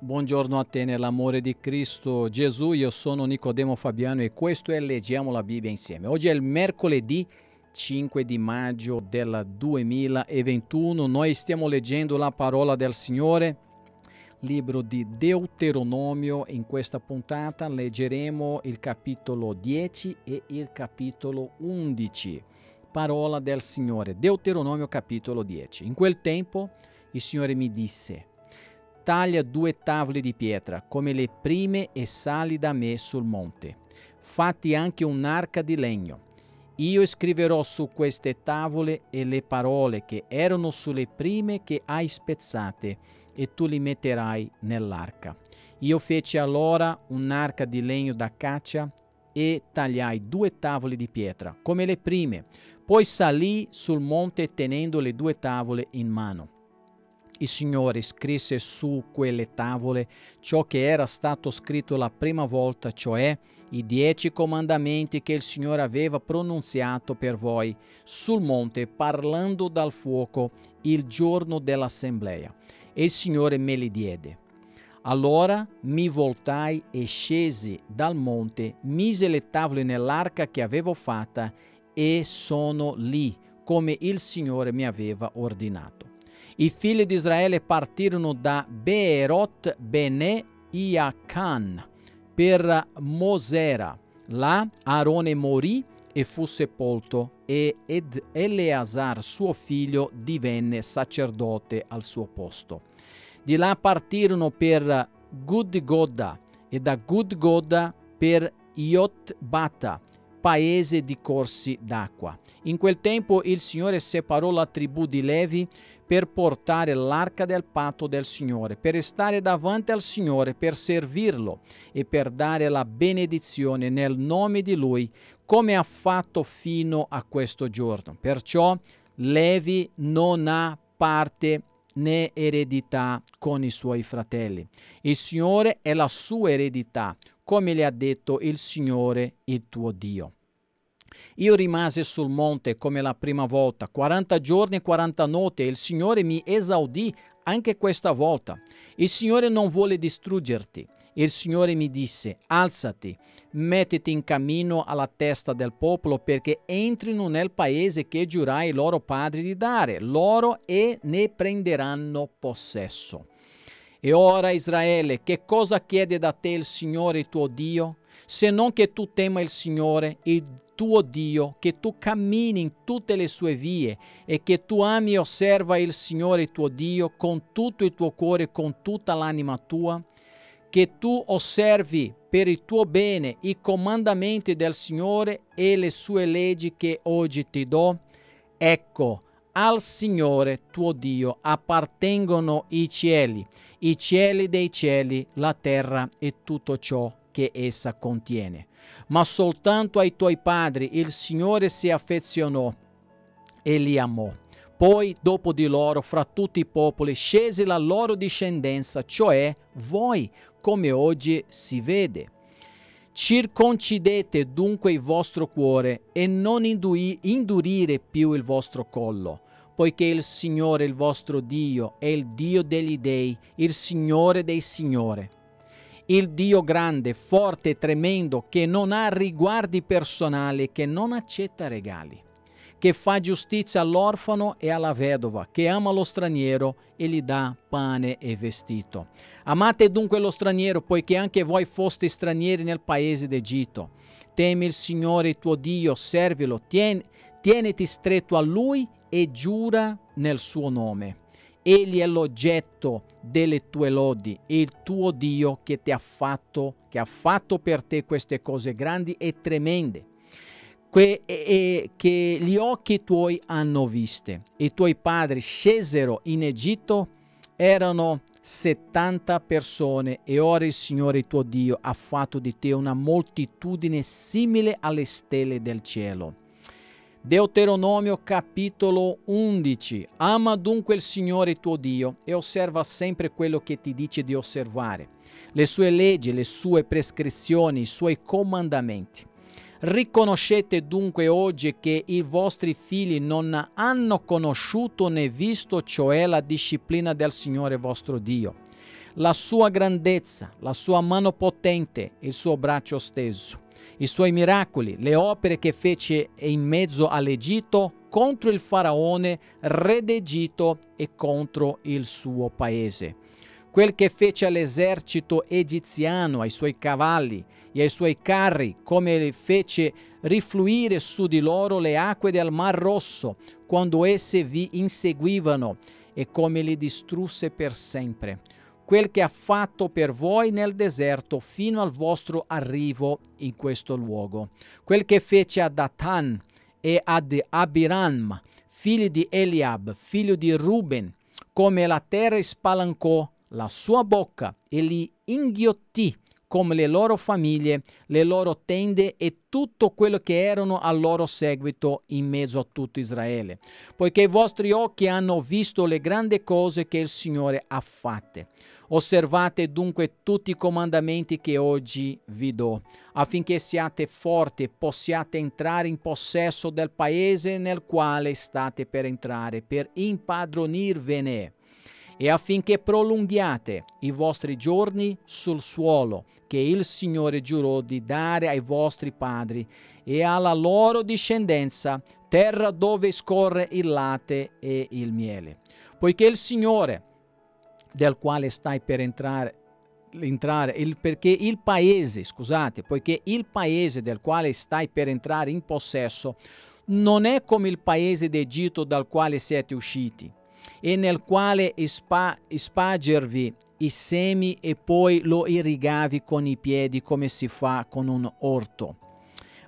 Buongiorno a te nell'amore di Cristo Gesù, io sono Nicodemo Fabiano e questo è Leggiamo la Bibbia insieme. Oggi è il mercoledì 5 di maggio del 2021, noi stiamo leggendo la parola del Signore, libro di Deuteronomio. In questa puntata leggeremo il capitolo 10 e il capitolo 11. Parola del Signore, Deuteronomio capitolo 10. In quel tempo il Signore mi disse, taglia due tavole di pietra, come le prime, e sali da me sul monte. Fatti anche un'arca di legno. Io scriverò su queste tavole e le parole che erano sulle prime che hai spezzate, e tu li metterai nell'arca. Io feci allora un'arca di legno da caccia e tagliai due tavole di pietra, come le prime. Poi salì sul monte tenendo le due tavole in mano il Signore scrisse su quelle tavole ciò che era stato scritto la prima volta, cioè i dieci comandamenti che il Signore aveva pronunziato per voi sul monte parlando dal fuoco il giorno dell'assemblea. E il Signore me li diede. Allora mi voltai e scesi dal monte, mise le tavole nell'arca che avevo fatta e sono lì, come il Signore mi aveva ordinato. I figli di Israele partirono da Beerot Bene Iacan per Mosera. Là Aarone morì e fu sepolto e ed Eleazar suo figlio divenne sacerdote al suo posto. Di là partirono per Gudgoda e da Gudgoda per Iotbata paese di corsi d'acqua. In quel tempo il Signore separò la tribù di Levi per portare l'arca del patto del Signore, per stare davanti al Signore, per servirlo e per dare la benedizione nel nome di Lui, come ha fatto fino a questo giorno. Perciò Levi non ha parte né eredità con i suoi fratelli. Il Signore è la sua eredità, come le ha detto il Signore, il tuo Dio. Io rimasi sul monte come la prima volta, 40 giorni e 40 notti, e il Signore mi esaudì anche questa volta. Il Signore non vuole distruggerti. Il Signore mi disse, alzati, mettiti in cammino alla testa del popolo perché entrino nel paese che giurai ai loro padri di dare loro e ne prenderanno possesso. E ora Israele, che cosa chiede da te il Signore tuo Dio? Se non che tu tema il Signore, il tuo Dio, che tu cammini in tutte le sue vie e che tu ami e osserva il Signore tuo Dio con tutto il tuo cuore, con tutta l'anima tua, che tu osservi per il tuo bene i comandamenti del Signore e le sue leggi che oggi ti do, ecco, al Signore tuo Dio appartengono i cieli i cieli dei cieli, la terra e tutto ciò che essa contiene. Ma soltanto ai tuoi padri il Signore si affezionò e li amò. Poi, dopo di loro, fra tutti i popoli, scese la loro discendenza, cioè voi, come oggi si vede. Circoncidete dunque il vostro cuore e non indurire più il vostro collo poiché il Signore, il vostro Dio, è il Dio degli dei, il Signore dei Signori. Il Dio grande, forte e tremendo, che non ha riguardi personali, che non accetta regali, che fa giustizia all'orfano e alla vedova, che ama lo straniero e gli dà pane e vestito. Amate dunque lo straniero, poiché anche voi foste stranieri nel paese d'Egitto. Temi il Signore tuo Dio, servilo, tieni, tieniti stretto a Lui e giura nel suo nome. Egli è l'oggetto delle tue lodi, il tuo Dio che ti ha fatto, che ha fatto per te queste cose grandi e tremende, que, e, che gli occhi tuoi hanno viste. I tuoi padri scesero in Egitto, erano 70 persone e ora il Signore tuo Dio ha fatto di te una moltitudine simile alle stelle del cielo. Deuteronomio capitolo 11. Ama dunque il Signore tuo Dio e osserva sempre quello che ti dice di osservare, le sue leggi, le sue prescrizioni, i suoi comandamenti. Riconoscete dunque oggi che i vostri figli non hanno conosciuto né visto, cioè la disciplina del Signore vostro Dio la sua grandezza, la sua mano potente, il suo braccio steso, i suoi miracoli, le opere che fece in mezzo all'Egitto contro il faraone, re d'Egitto e contro il suo paese. Quel che fece all'esercito egiziano, ai suoi cavalli e ai suoi carri, come fece rifluire su di loro le acque del Mar Rosso, quando esse vi inseguivano, e come li distrusse per sempre quel che ha fatto per voi nel deserto fino al vostro arrivo in questo luogo, quel che fece a Datan e ad Abiram, figli di Eliab, figlio di Ruben, come la terra spalancò la sua bocca e li inghiottì come le loro famiglie, le loro tende e tutto quello che erano a loro seguito in mezzo a tutto Israele, poiché i vostri occhi hanno visto le grandi cose che il Signore ha fatte. Osservate dunque tutti i comandamenti che oggi vi do, affinché siate forti e possiate entrare in possesso del paese nel quale state per entrare, per impadronirvene e affinché prolunghiate i vostri giorni sul suolo che il Signore giurò di dare ai vostri padri e alla loro discendenza, terra dove scorre il latte e il miele. Poiché il Signore, del quale stai per entrare, entrare il, perché il paese, scusate, poiché il paese del quale stai per entrare in possesso non è come il paese d'Egitto dal quale siete usciti, e nel quale spa, spagervi i semi e poi lo irrigavi con i piedi come si fa con un orto.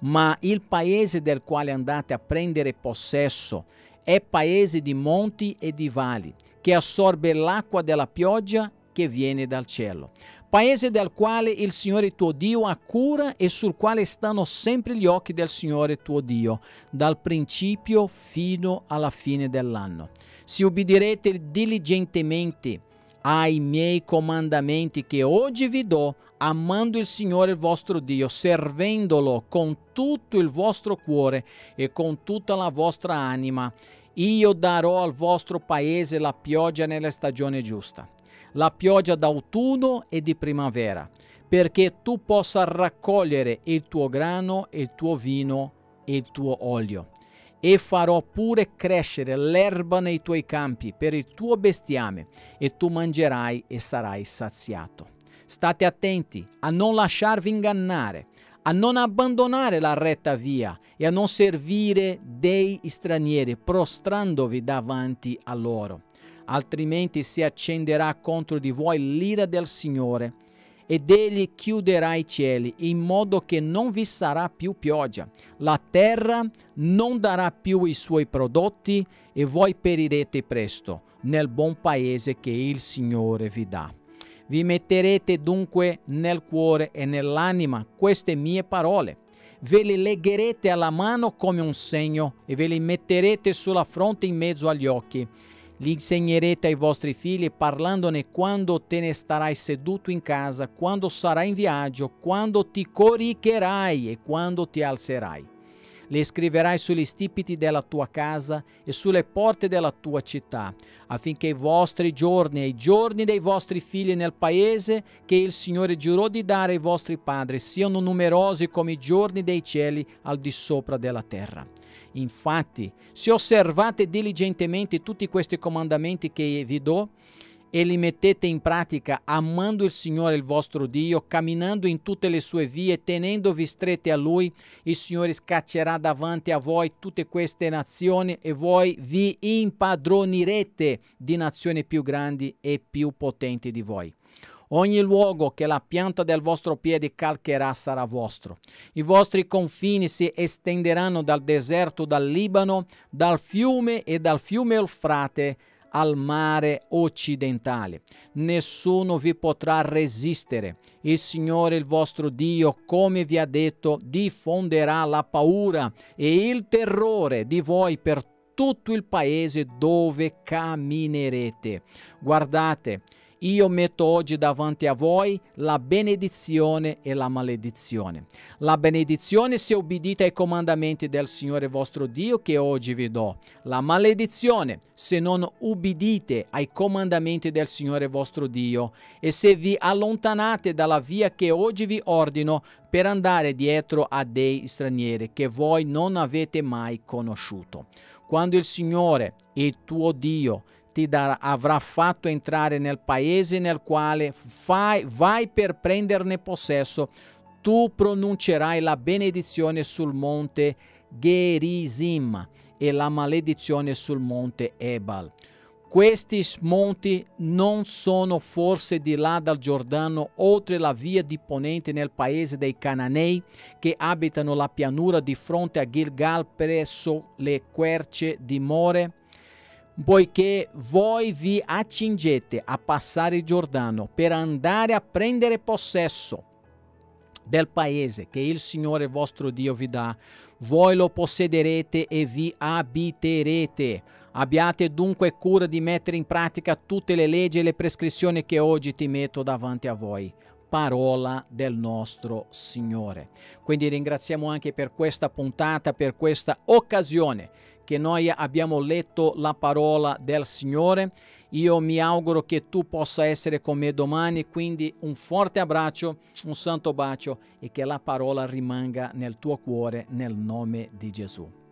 Ma il paese del quale andate a prendere possesso è paese di monti e di valli, che assorbe l'acqua della pioggia che viene dal cielo paese del quale il Signore tuo Dio ha cura e sul quale stanno sempre gli occhi del Signore tuo Dio, dal principio fino alla fine dell'anno. Se ubbidirete diligentemente ai miei comandamenti che oggi vi do, amando il Signore vostro Dio, servendolo con tutto il vostro cuore e con tutta la vostra anima, io darò al vostro paese la pioggia nella stagione giusta la pioggia d'autunno e di primavera, perché tu possa raccogliere il tuo grano, il tuo vino e il tuo olio. E farò pure crescere l'erba nei tuoi campi per il tuo bestiame, e tu mangerai e sarai saziato. State attenti a non lasciarvi ingannare, a non abbandonare la retta via e a non servire dei stranieri, prostrandovi davanti a loro altrimenti si accenderà contro di voi l'ira del Signore ed egli chiuderà i cieli in modo che non vi sarà più pioggia. La terra non darà più i suoi prodotti e voi perirete presto nel buon paese che il Signore vi dà. Vi metterete dunque nel cuore e nell'anima queste mie parole. Ve le legherete alla mano come un segno e ve le metterete sulla fronte in mezzo agli occhi li insegnerete ai vostri figli parlandone quando te ne starai seduto in casa, quando sarai in viaggio, quando ti coricherai e quando ti alzerai. Le scriverai sugli stipiti della tua casa e sulle porte della tua città, affinché i vostri giorni e i giorni dei vostri figli nel paese che il Signore giurò di dare ai vostri padri siano numerosi come i giorni dei cieli al di sopra della terra. Infatti, se osservate diligentemente tutti questi comandamenti che vi do e li mettete in pratica amando il Signore il vostro Dio, camminando in tutte le sue vie, tenendovi stretti a Lui, il Signore scaccerà davanti a voi tutte queste nazioni e voi vi impadronirete di nazioni più grandi e più potenti di voi. Ogni luogo che la pianta del vostro piede calcherà sarà vostro. I vostri confini si estenderanno dal deserto dal Libano, dal fiume e dal fiume Eufrate al mare occidentale. Nessuno vi potrà resistere. Il Signore, il vostro Dio, come vi ha detto, diffonderà la paura e il terrore di voi per tutto il paese dove camminerete. Guardate, io metto oggi davanti a voi la benedizione e la maledizione. La benedizione se obbedite ai comandamenti del Signore vostro Dio che oggi vi do. La maledizione se non ubbidite ai comandamenti del Signore vostro Dio e se vi allontanate dalla via che oggi vi ordino per andare dietro a dei stranieri che voi non avete mai conosciuto. Quando il Signore, il tuo Dio, ti darà, avrà fatto entrare nel paese nel quale fai, vai per prenderne possesso, tu pronuncerai la benedizione sul monte Gerizim e la maledizione sul monte Ebal. Questi monti non sono forse di là dal Giordano, oltre la via di ponente nel paese dei Cananei, che abitano la pianura di fronte a Gilgal presso le querce di More? Poiché voi vi accingete a passare il Giordano per andare a prendere possesso del paese che il Signore vostro Dio vi dà, voi lo possederete e vi abiterete. Abbiate dunque cura di mettere in pratica tutte le leggi e le prescrizioni che oggi ti metto davanti a voi. Parola del nostro Signore. Quindi ringraziamo anche per questa puntata, per questa occasione che noi abbiamo letto la parola del Signore. Io mi auguro che tu possa essere con me domani, quindi un forte abbraccio, un santo bacio e che la parola rimanga nel tuo cuore nel nome di Gesù.